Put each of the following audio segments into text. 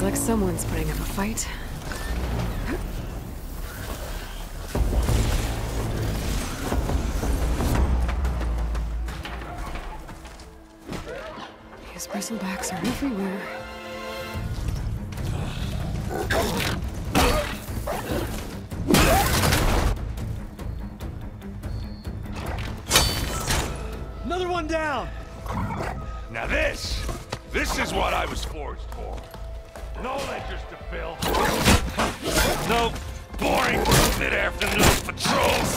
Sounds like someone's putting up a fight. These bristlebacks are everywhere. Another one down! Now this, this is what I was forged for. No ledgers to fill. No boring mid-afternoon patrols.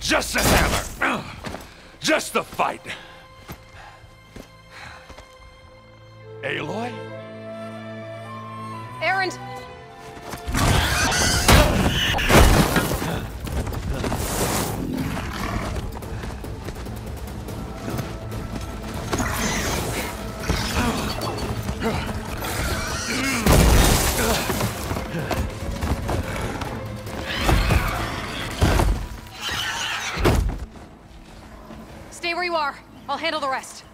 Just a hammer. Just the fight. Aloy? Are. I'll handle the rest.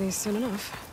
These soon enough.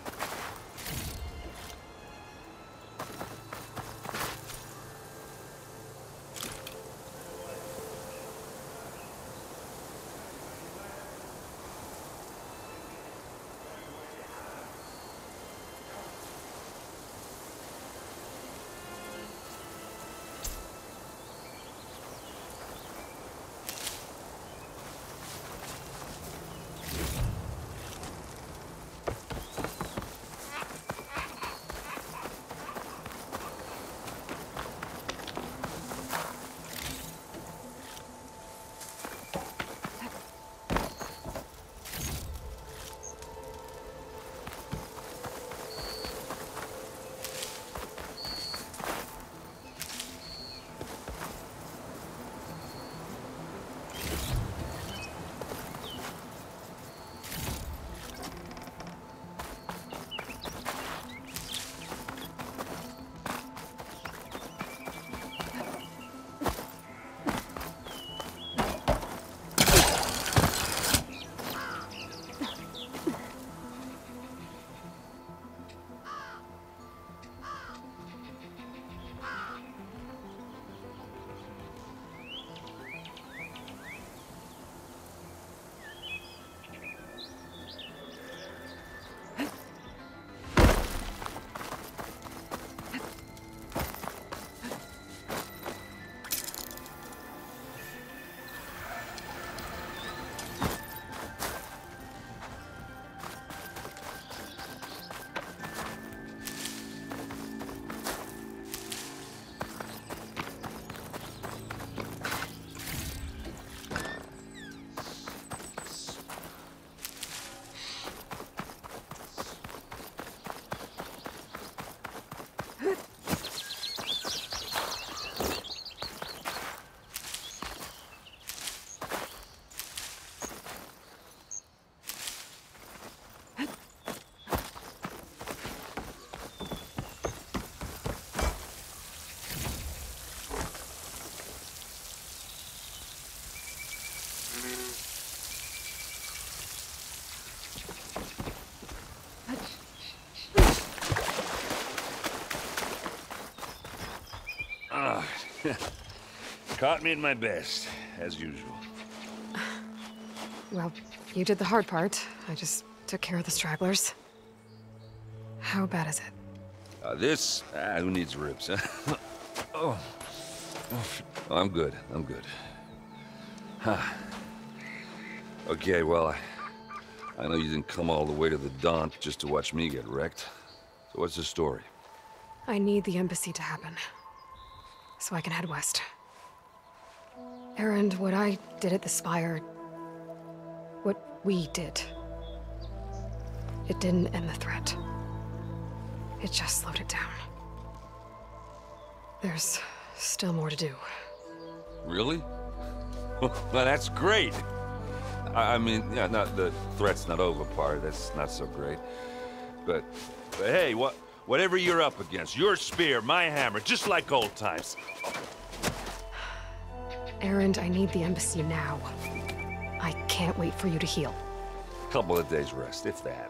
Caught me at my best, as usual. Well, you did the hard part. I just took care of the stragglers. How bad is it? Uh, this, ah, who needs ribs, huh? oh. oh. I'm good, I'm good. Huh. Okay, well, I, I know you didn't come all the way to the Daunt just to watch me get wrecked. So what's the story? I need the embassy to happen. So I can head west. Erend, what I did at the Spire... What we did... It didn't end the threat. It just slowed it down. There's still more to do. Really? well, that's great. I, I mean, yeah, not the threat's not over part. That's not so great. But, but hey, what, whatever you're up against, your spear, my hammer, just like old times. Erend, I need the embassy now. I can't wait for you to heal. A couple of days rest, if that.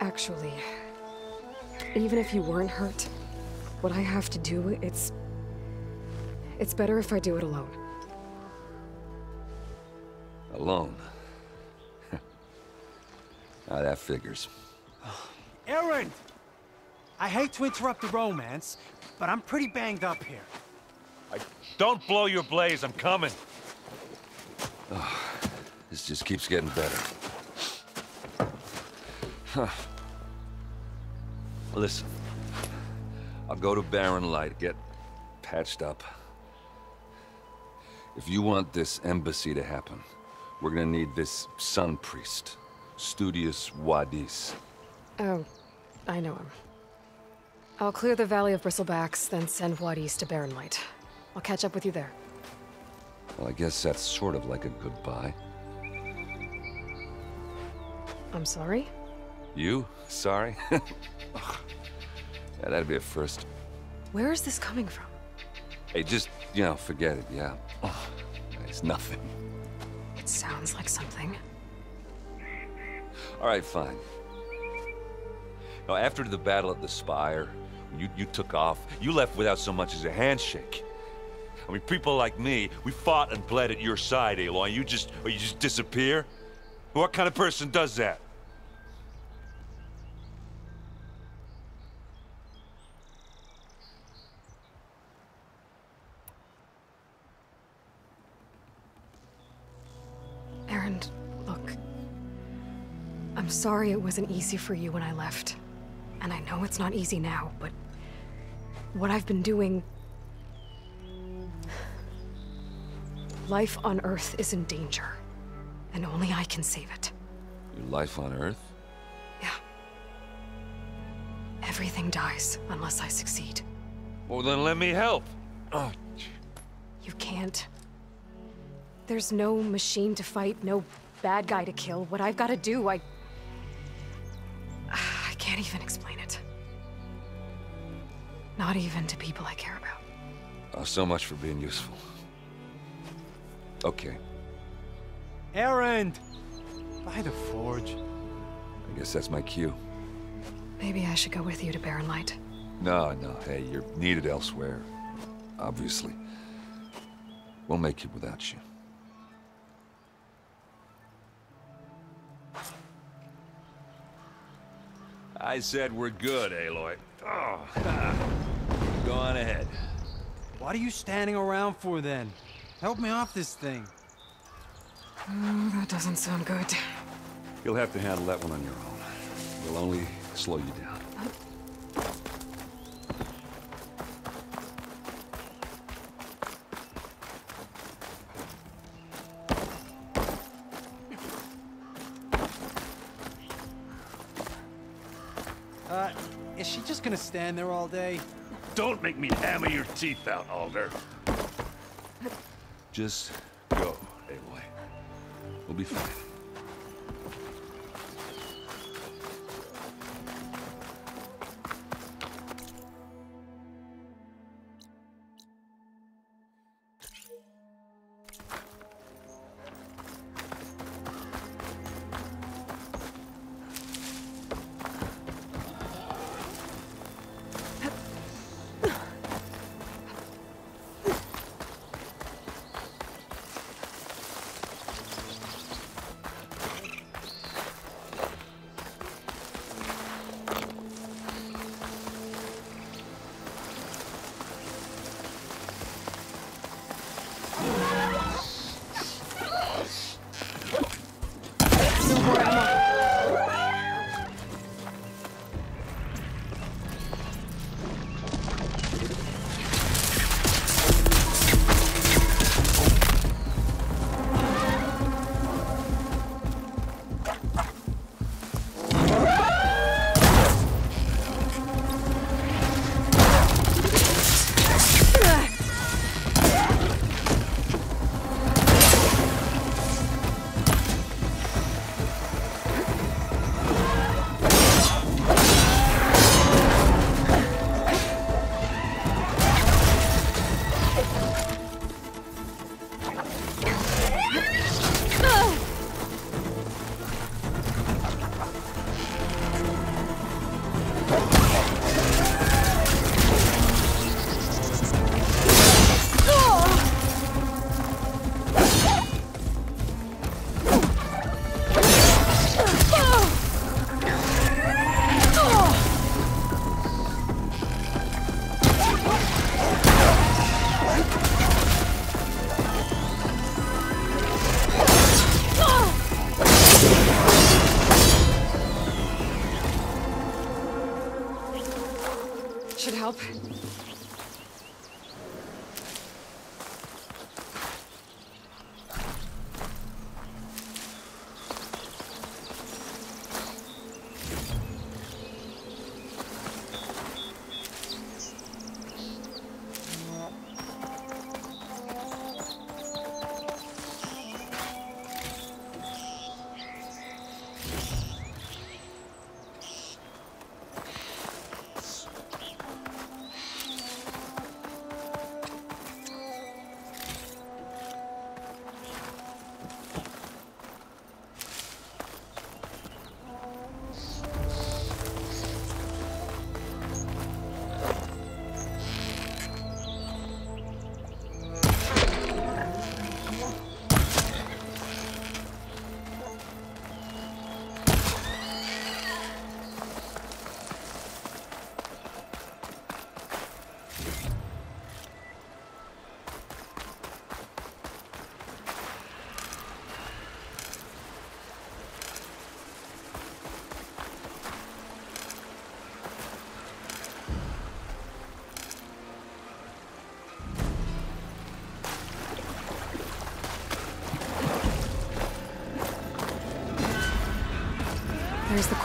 Actually, even if you weren't hurt, what I have to do, it's... It's better if I do it alone. Alone? now that figures. Erend! I hate to interrupt the romance, but I'm pretty banged up here. I don't blow your blaze, I'm coming. Oh, this just keeps getting better. Huh. Listen, I'll go to Barren Light, get patched up. If you want this embassy to happen, we're gonna need this Sun Priest, Studius Wadis. Oh, I know him. I'll clear the Valley of Bristlebacks, then send Wadis to Barren Light. I'll catch up with you there. Well, I guess that's sort of like a goodbye. I'm sorry? You? Sorry? yeah, that'd be a first. Where is this coming from? Hey, just, you know, forget it, yeah. Oh, it's nothing. It sounds like something. All right, fine. Now, after the battle at the Spire, you, you took off, you left without so much as a handshake. I mean, people like me, we fought and bled at your side, Aloy. You just, or you just disappear? What kind of person does that? Erend, look. I'm sorry it wasn't easy for you when I left. And I know it's not easy now, but what I've been doing. Life on Earth is in danger, and only I can save it. Your life on Earth? Yeah. Everything dies unless I succeed. Well, then let me help. Oh, You can't. There's no machine to fight, no bad guy to kill. What I've got to do, I. I can't even explain it. Not even to people I care about. oh, so much for being useful. Okay, Erend! By the forge. I guess that's my cue. Maybe I should go with you to Barren Light. No, no, hey, you're needed elsewhere. Obviously. We'll make it without you. I said we're good, Aloy. Oh, go on ahead. What are you standing around for then? Help me off this thing. Oh, that doesn't sound good. You'll have to handle that one on your own. We'll only slow you down. Uh, gonna stand there all day? Don't make me hammer your teeth out, Alder. Just go, Aloy. We'll be fine.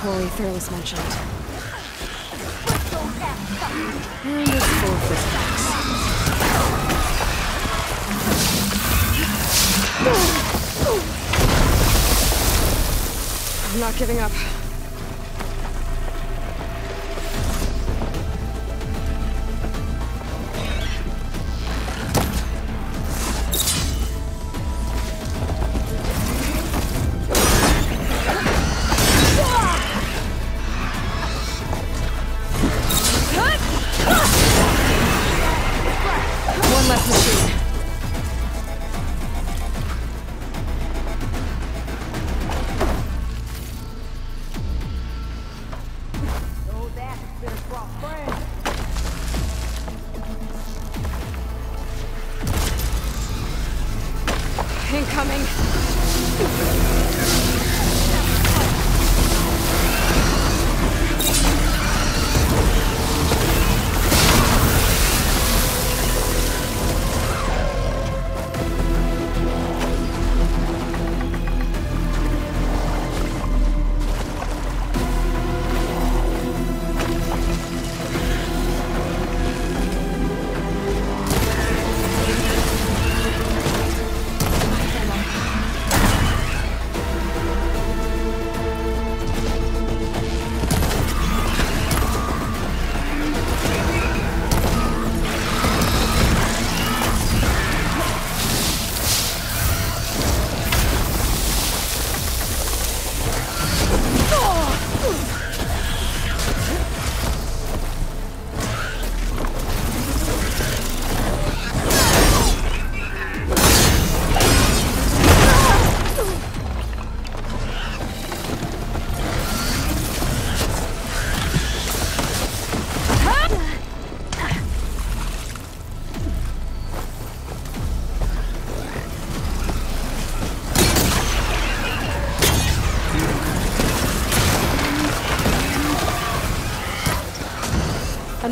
The quarry Thurles mentioned. And it's full fizzbacks. I'm not giving up.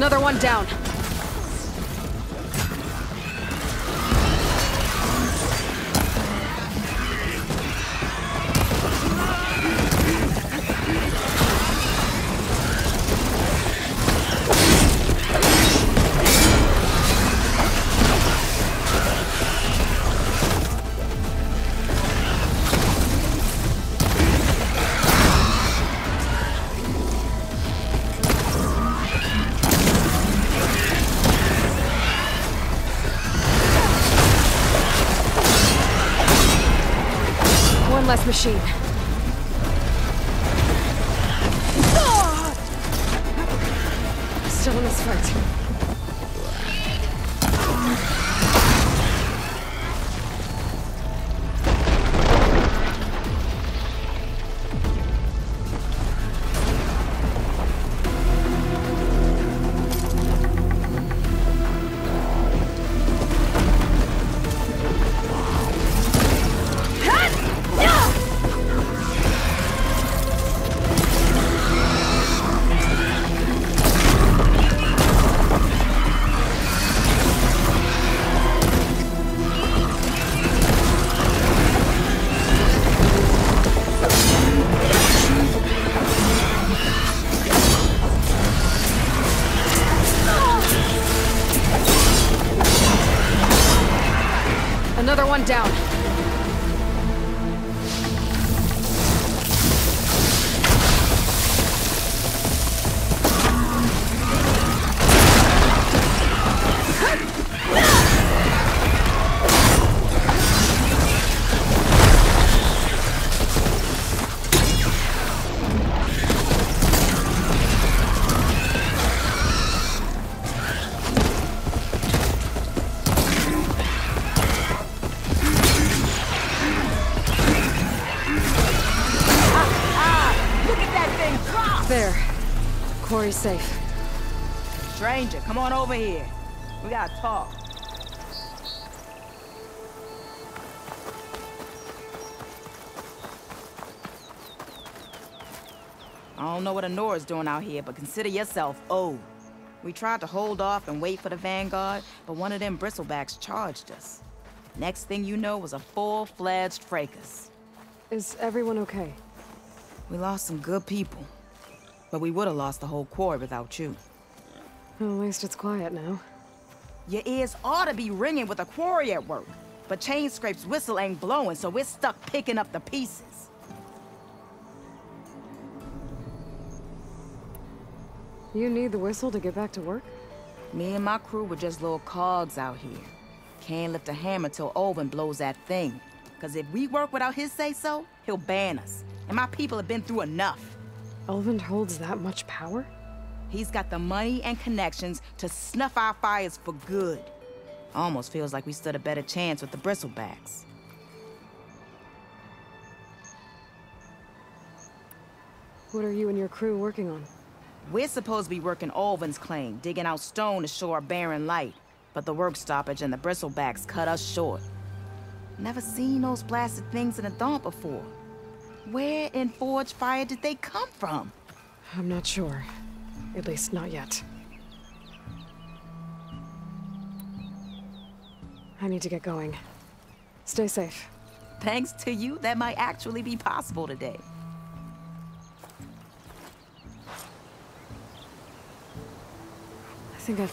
Another one down. Machine. Safe. Stranger, come on over here. We gotta talk. I don't know what Honora's doing out here, but consider yourself owed. We tried to hold off and wait for the Vanguard, but one of them bristlebacks charged us. Next thing you know was a full-fledged fracas. Is everyone okay? We lost some good people. But we would have lost the whole quarry without you. Well, at least it's quiet now. Your ears ought to be ringing with a quarry at work. But Chainscrape's whistle ain't blowing, so we're stuck picking up the pieces. You need the whistle to get back to work? Me and my crew were just little cogs out here. Can't lift a hammer till Olvin blows that thing. Cause if we work without his say-so, he'll ban us. And my people have been through enough. Olvin holds that much power? He's got the money and connections to snuff our fires for good. Almost feels like we stood a better chance with the bristlebacks. What are you and your crew working on? We're supposed to be working Olvin's claim, digging out stone to show our Barren Light. But the work stoppage and the bristlebacks cut us short. Never seen those blasted things in a Daunt before. Where in Forge Fire did they come from? I'm not sure. At least not yet. I need to get going. Stay safe. Thanks to you, that might actually be possible today. I think I've